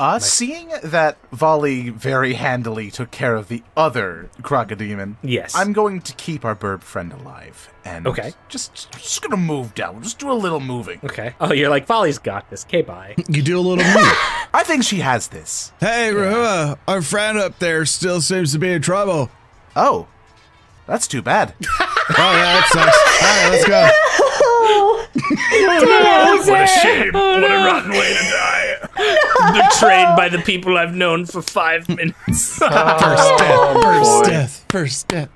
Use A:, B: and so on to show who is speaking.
A: Uh, seeing that Valli very handily took care of the other crocodemon,
B: Yes.
A: I'm going to keep our burb friend alive. And
B: Okay.
A: just just gonna move down. Just do a little moving.
B: Okay. Oh, you're like, Valli's got this. Okay, bye.
C: You do a little move.
A: I think she has this.
C: hey, Rehua, our friend up there still seems to be in trouble.
A: Oh, that's too bad.
C: Oh, yeah, that sucks. All right, let's go.
B: What a shame. what a rotten way to die. Betrayed by the people I've known for five minutes.
C: First oh, death, first death, first death.